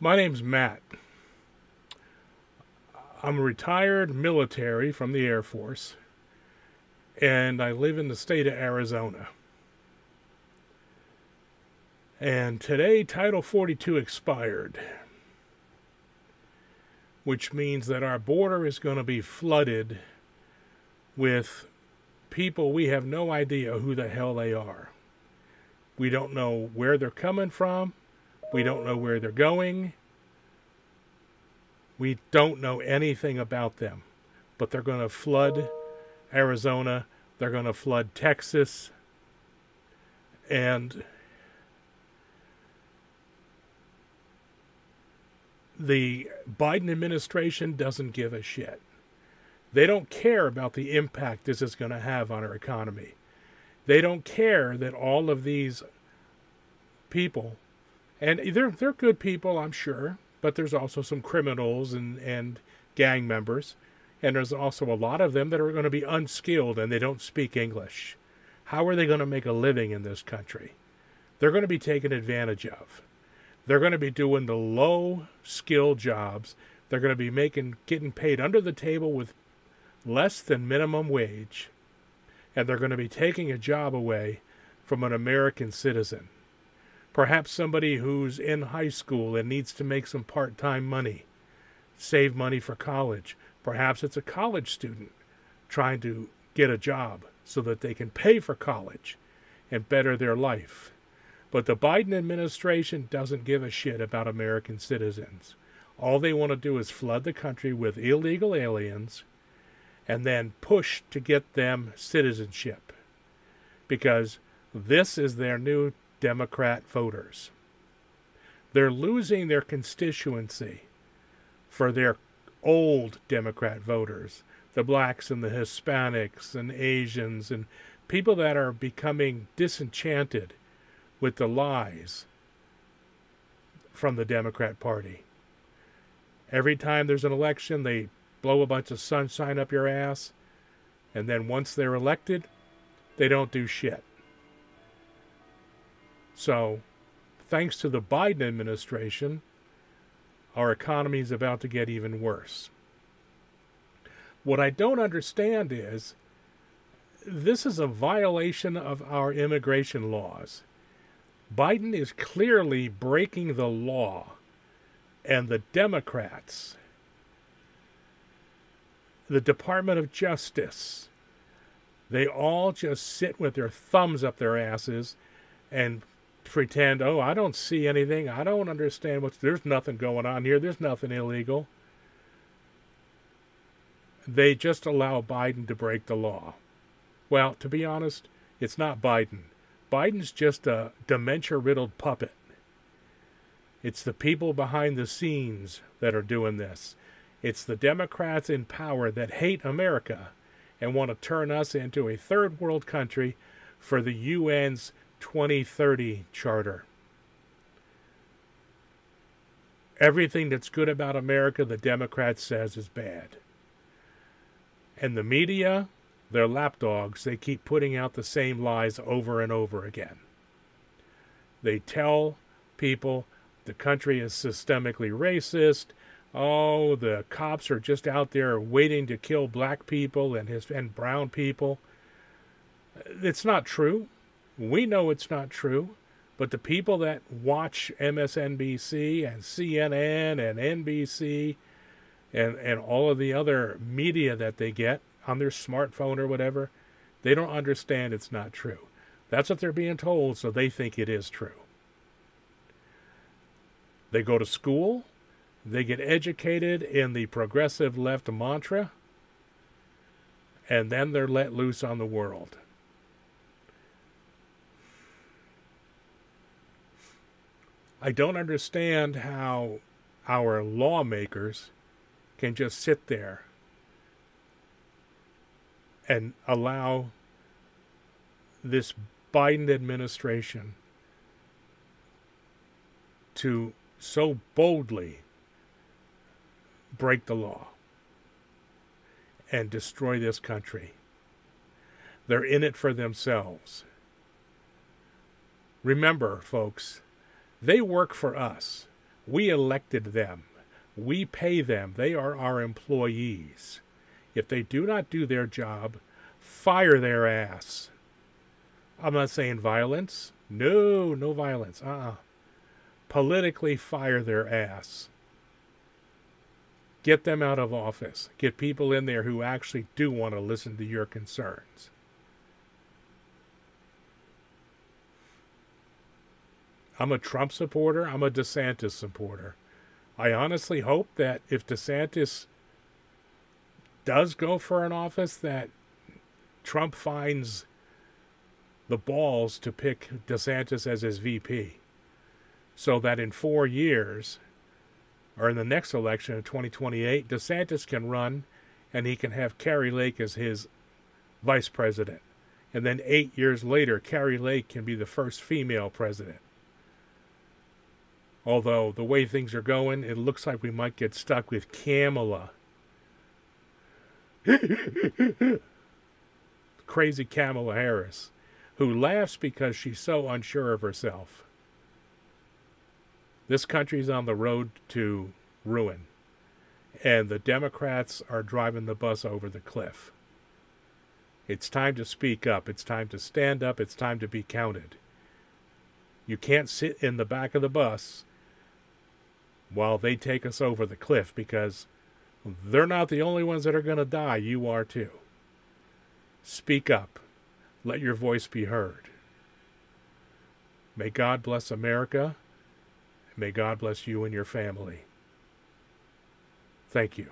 My name's Matt. I'm a retired military from the Air Force, and I live in the state of Arizona. And today, Title 42 expired, which means that our border is going to be flooded with people we have no idea who the hell they are. We don't know where they're coming from. We don't know where they're going. We don't know anything about them. But they're going to flood Arizona. They're going to flood Texas. And the Biden administration doesn't give a shit. They don't care about the impact this is going to have on our economy. They don't care that all of these people, and they're they're good people, I'm sure, but there's also some criminals and and gang members, and there's also a lot of them that are going to be unskilled and they don't speak English. How are they going to make a living in this country? They're going to be taken advantage of. They're going to be doing the low skill jobs. They're going to be making getting paid under the table with less than minimum wage and they're going to be taking a job away from an American citizen. Perhaps somebody who's in high school and needs to make some part time money, save money for college. Perhaps it's a college student trying to get a job so that they can pay for college and better their life. But the Biden administration doesn't give a shit about American citizens. All they want to do is flood the country with illegal aliens and then push to get them citizenship because this is their new Democrat voters. They're losing their constituency for their old Democrat voters, the blacks and the Hispanics and Asians and people that are becoming disenchanted with the lies from the Democrat Party. Every time there's an election, they blow a bunch of sunshine up your ass, and then once they're elected, they don't do shit. So, thanks to the Biden administration, our economy is about to get even worse. What I don't understand is this is a violation of our immigration laws. Biden is clearly breaking the law, and the Democrats the Department of Justice. They all just sit with their thumbs up their asses and pretend, oh, I don't see anything. I don't understand what's there's nothing going on here. There's nothing illegal. They just allow Biden to break the law. Well, to be honest, it's not Biden. Biden's just a dementia riddled puppet. It's the people behind the scenes that are doing this. It's the Democrats in power that hate America and want to turn us into a third world country for the UN's 2030 charter. Everything that's good about America, the Democrats says is bad. And the media, they're lapdogs. They keep putting out the same lies over and over again. They tell people the country is systemically racist oh, the cops are just out there waiting to kill black people and his and brown people. It's not true. We know it's not true. But the people that watch MSNBC and CNN and NBC and, and all of the other media that they get on their smartphone or whatever, they don't understand it's not true. That's what they're being told, so they think it is true. They go to school, they get educated in the progressive left mantra, and then they're let loose on the world. I don't understand how our lawmakers can just sit there and allow this Biden administration to so boldly break the law and destroy this country. They're in it for themselves. Remember, folks, they work for us. We elected them. We pay them. They are our employees. If they do not do their job, fire their ass. I'm not saying violence. No, no violence. Uh uh Politically fire their ass. Get them out of office. Get people in there who actually do want to listen to your concerns. I'm a Trump supporter. I'm a DeSantis supporter. I honestly hope that if DeSantis does go for an office, that Trump finds the balls to pick DeSantis as his VP so that in four years, or in the next election of 2028, DeSantis can run and he can have Kari Lake as his vice president. And then eight years later, Kari Lake can be the first female president. Although the way things are going, it looks like we might get stuck with Kamala. Crazy Kamala Harris, who laughs because she's so unsure of herself. This country's on the road to ruin, and the Democrats are driving the bus over the cliff. It's time to speak up. It's time to stand up. It's time to be counted. You can't sit in the back of the bus while they take us over the cliff because they're not the only ones that are going to die. You are too. Speak up. Let your voice be heard. May God bless America. May God bless you and your family. Thank you.